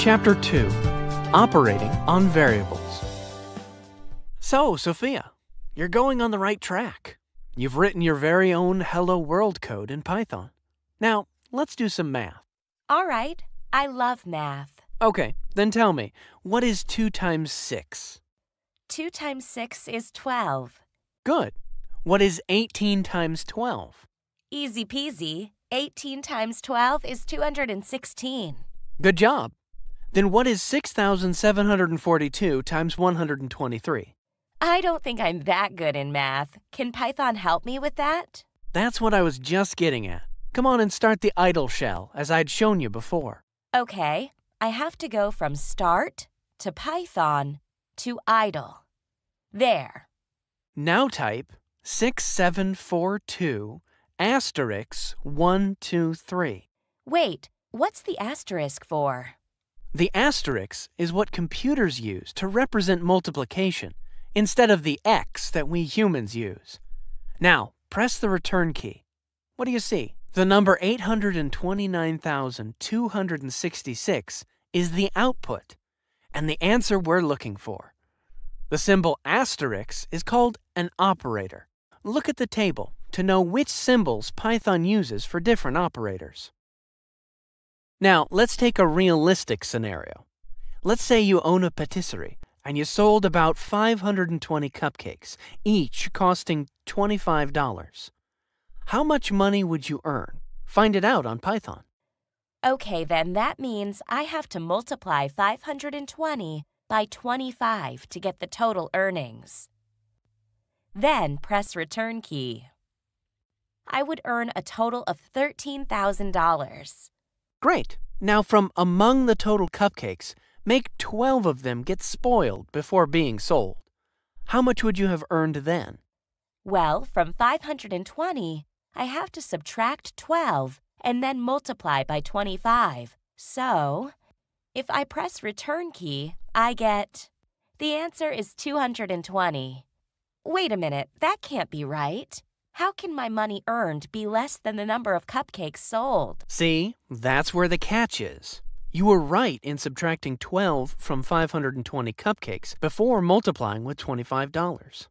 Chapter 2 Operating on Variables. So, Sophia, you're going on the right track. You've written your very own Hello World code in Python. Now, let's do some math. All right. I love math. Okay, then tell me, what is 2 times 6? 2 times 6 is 12. Good. What is 18 times 12? Easy peasy. 18 times 12 is 216. Good job. Then what is 6,742 times 123? I don't think I'm that good in math. Can Python help me with that? That's what I was just getting at. Come on and start the IDLE shell, as I'd shown you before. Okay, I have to go from start to Python to IDLE. There. Now type 6742 asterisk 123. Wait, what's the asterisk for? The asterisk is what computers use to represent multiplication instead of the X that we humans use. Now, press the return key. What do you see? The number 829,266 is the output and the answer we're looking for. The symbol asterisk is called an operator. Look at the table to know which symbols Python uses for different operators. Now, let's take a realistic scenario. Let's say you own a patisserie and you sold about 520 cupcakes, each costing $25. How much money would you earn? Find it out on Python. Okay, then that means I have to multiply 520 by 25 to get the total earnings. Then press return key. I would earn a total of $13,000. Great. Now, from among the total cupcakes, make 12 of them get spoiled before being sold. How much would you have earned then? Well, from 520, I have to subtract 12 and then multiply by 25. So, if I press return key, I get. The answer is 220. Wait a minute, that can't be right. How can my money earned be less than the number of cupcakes sold? See, that's where the catch is. You were right in subtracting 12 from 520 cupcakes before multiplying with $25.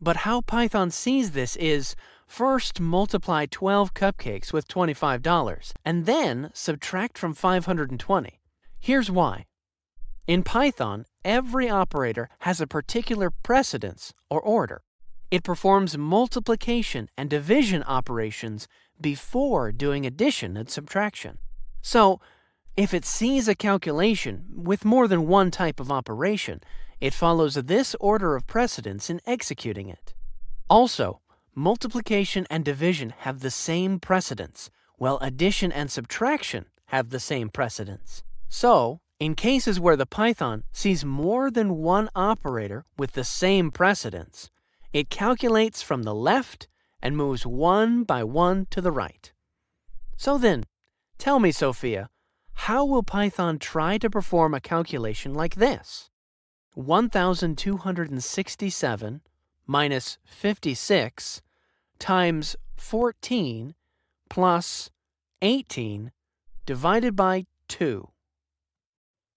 But how Python sees this is first multiply 12 cupcakes with $25 and then subtract from 520. Here's why. In Python, every operator has a particular precedence or order. It performs multiplication and division operations before doing addition and subtraction. So, if it sees a calculation with more than one type of operation, it follows this order of precedence in executing it. Also, multiplication and division have the same precedence, while addition and subtraction have the same precedence. So, in cases where the Python sees more than one operator with the same precedence, it calculates from the left and moves one by one to the right. So then, tell me, Sophia, how will Python try to perform a calculation like this? 1267 minus 56 times 14 plus 18 divided by 2.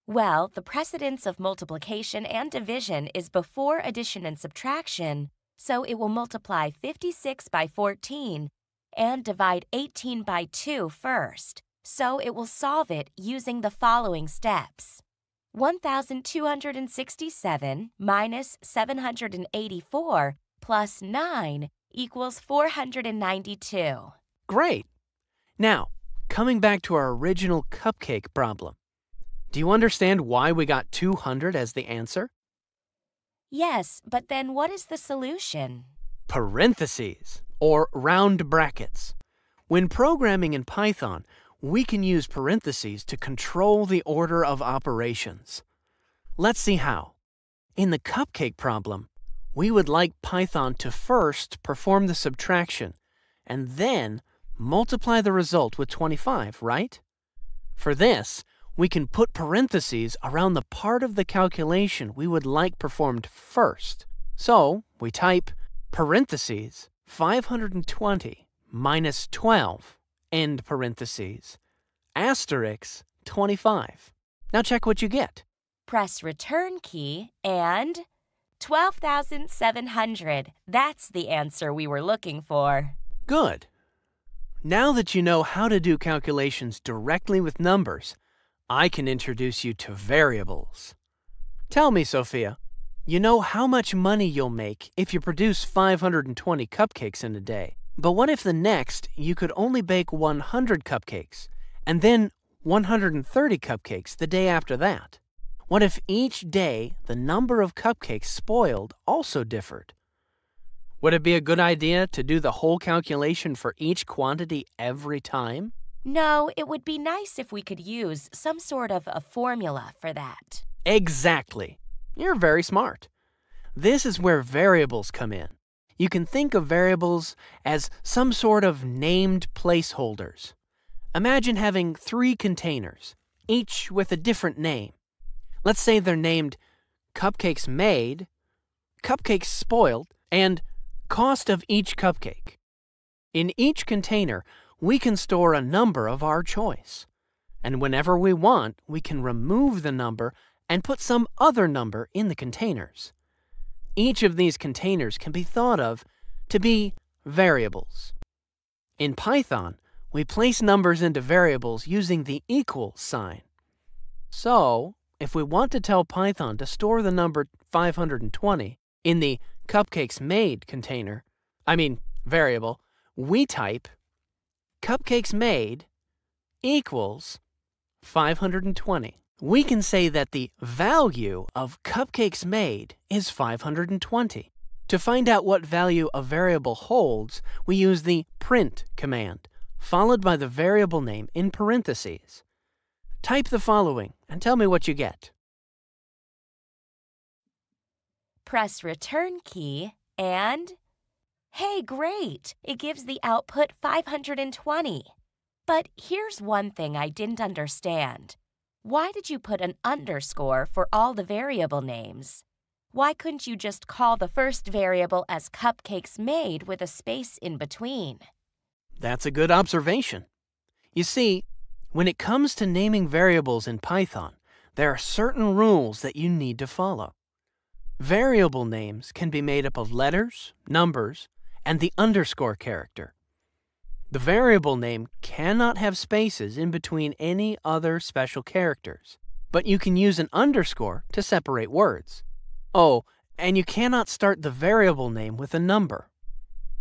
Well, the precedence of multiplication and division is before addition and subtraction, so it will multiply 56 by 14 and divide 18 by 2 first. So it will solve it using the following steps. 1,267 minus 784 plus 9 equals 492. Great! Now, coming back to our original cupcake problem. Do you understand why we got 200 as the answer? Yes, but then what is the solution? Parentheses, or round brackets. When programming in Python, we can use parentheses to control the order of operations. Let's see how. In the cupcake problem, we would like Python to first perform the subtraction and then multiply the result with 25, right? For this, we can put parentheses around the part of the calculation we would like performed first. So we type parentheses 520 minus 12, end parentheses, asterisk 25. Now check what you get. Press return key and 12,700. That's the answer we were looking for. Good. Now that you know how to do calculations directly with numbers, I can introduce you to variables. Tell me, Sophia, you know how much money you'll make if you produce 520 cupcakes in a day. But what if the next you could only bake 100 cupcakes, and then 130 cupcakes the day after that? What if each day the number of cupcakes spoiled also differed? Would it be a good idea to do the whole calculation for each quantity every time? No, it would be nice if we could use some sort of a formula for that. Exactly. You're very smart. This is where variables come in. You can think of variables as some sort of named placeholders. Imagine having three containers, each with a different name. Let's say they're named cupcakes made, cupcakes spoiled, and cost of each cupcake. In each container, we can store a number of our choice. And whenever we want, we can remove the number and put some other number in the containers. Each of these containers can be thought of to be variables. In Python, we place numbers into variables using the equal sign. So, if we want to tell Python to store the number 520 in the cupcakes made container, I mean variable, we type cupcakes made equals 520 we can say that the value of cupcakes made is 520. To find out what value a variable holds, we use the print command, followed by the variable name in parentheses. Type the following and tell me what you get. Press return key and... Hey, great! It gives the output 520. But here's one thing I didn't understand. Why did you put an underscore for all the variable names? Why couldn't you just call the first variable as cupcakes made with a space in between? That's a good observation. You see, when it comes to naming variables in Python, there are certain rules that you need to follow. Variable names can be made up of letters, numbers, and the underscore character. The variable name cannot have spaces in between any other special characters, but you can use an underscore to separate words. Oh, and you cannot start the variable name with a number.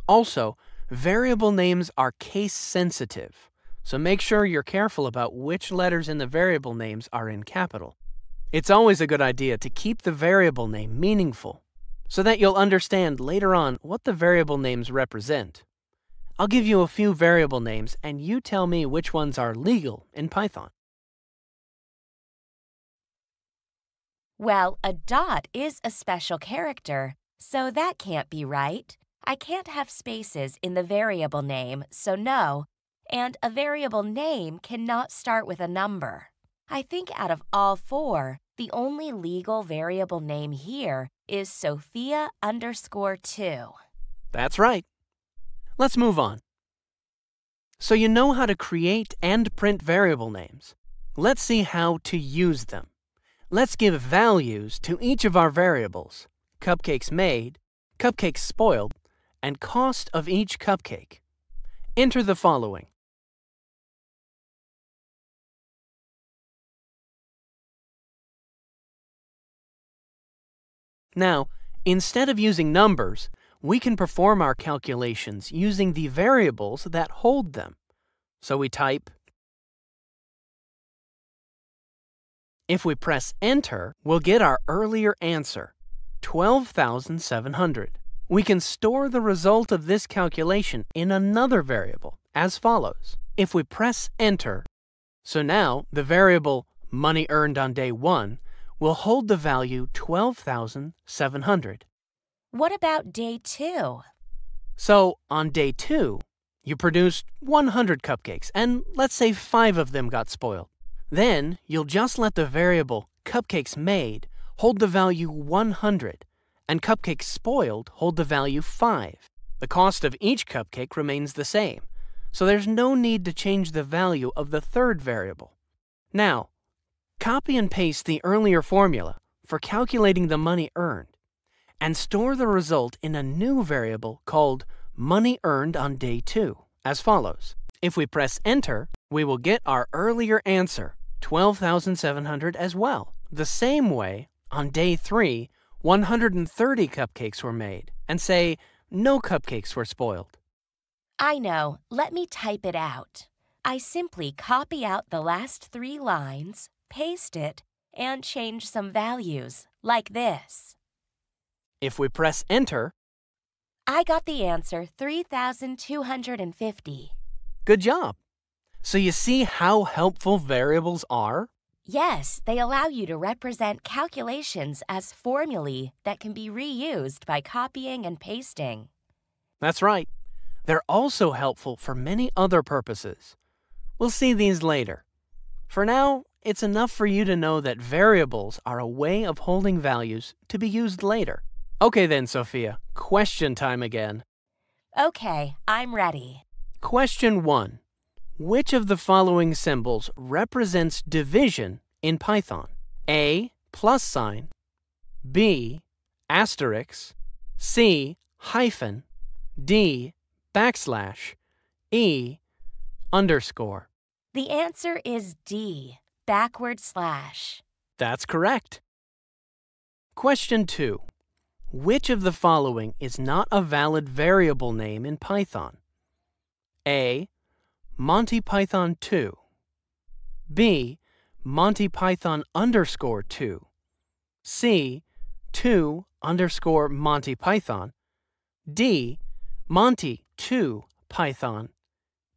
Also, variable names are case sensitive, so make sure you're careful about which letters in the variable names are in capital. It's always a good idea to keep the variable name meaningful, so that you'll understand later on what the variable names represent. I'll give you a few variable names and you tell me which ones are legal in Python. Well, a dot is a special character, so that can't be right. I can't have spaces in the variable name, so no. And a variable name cannot start with a number. I think out of all four, the only legal variable name here is Sophia underscore 2. That's right. Let's move on. So you know how to create and print variable names. Let's see how to use them. Let's give values to each of our variables, cupcakes made, cupcakes spoiled, and cost of each cupcake. Enter the following. Now, instead of using numbers, we can perform our calculations using the variables that hold them. So we type, if we press enter, we'll get our earlier answer, 12,700. We can store the result of this calculation in another variable as follows. If we press enter, so now the variable money earned on day 1 will hold the value 12,700. What about day two? So, on day two, you produced 100 cupcakes, and let's say five of them got spoiled. Then, you'll just let the variable cupcakes made hold the value 100, and cupcakes spoiled hold the value 5. The cost of each cupcake remains the same, so there's no need to change the value of the third variable. Now, Copy and paste the earlier formula for calculating the money earned and store the result in a new variable called money earned on day 2 as follows. If we press enter, we will get our earlier answer, 12,700 as well. The same way, on day 3, 130 cupcakes were made, and say no cupcakes were spoiled. I know. Let me type it out. I simply copy out the last three lines, paste it, and change some values, like this. If we press enter, I got the answer 3,250. good job. So you see how helpful variables are? Yes, they allow you to represent calculations as formulae that can be reused by copying and pasting. That's right. They're also helpful for many other purposes. We'll see these later. For now, it's enough for you to know that variables are a way of holding values to be used later. Okay then, Sophia, question time again. Okay, I'm ready. Question 1. Which of the following symbols represents division in Python? A. Plus sign. B. Asterisk. C. Hyphen. D. Backslash. E. Underscore. The answer is D, backward slash. That's correct. Question 2. Which of the following is not a valid variable name in Python? A. Monty Python 2. B. Monty Python underscore 2. C. 2 underscore Monty Python. D. Monty 2 Python.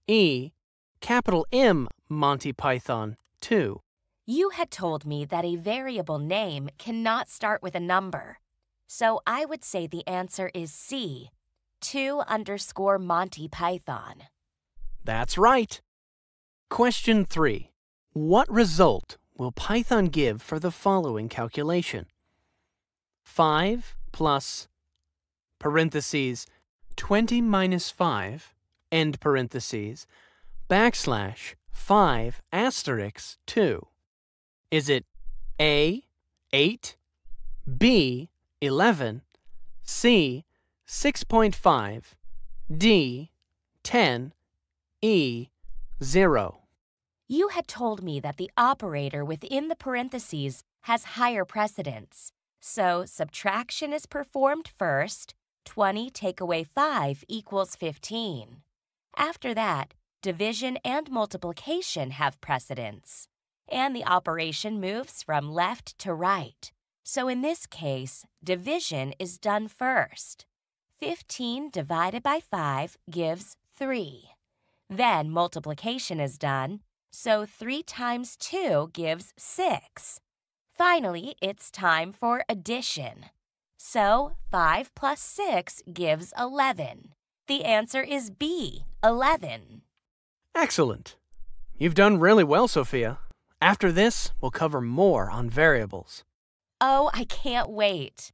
E. Capital M Monty Python 2. You had told me that a variable name cannot start with a number. So I would say the answer is C, 2 underscore Monty Python. That's right. Question 3. What result will Python give for the following calculation? 5 plus parentheses 20 minus 5 end parentheses backslash 5 asterisk 2. Is it A 8, B 11, C 6.5, D 10, E 0? You had told me that the operator within the parentheses has higher precedence. So subtraction is performed first. 20 take away 5 equals 15. After that, division and multiplication have precedence. And the operation moves from left to right. So in this case, division is done first. 15 divided by 5 gives 3. Then multiplication is done, so 3 times 2 gives 6. Finally, it's time for addition. So 5 plus 6 gives 11. The answer is B, 11. Excellent. You've done really well, Sophia. After this, we'll cover more on variables. Oh, I can't wait.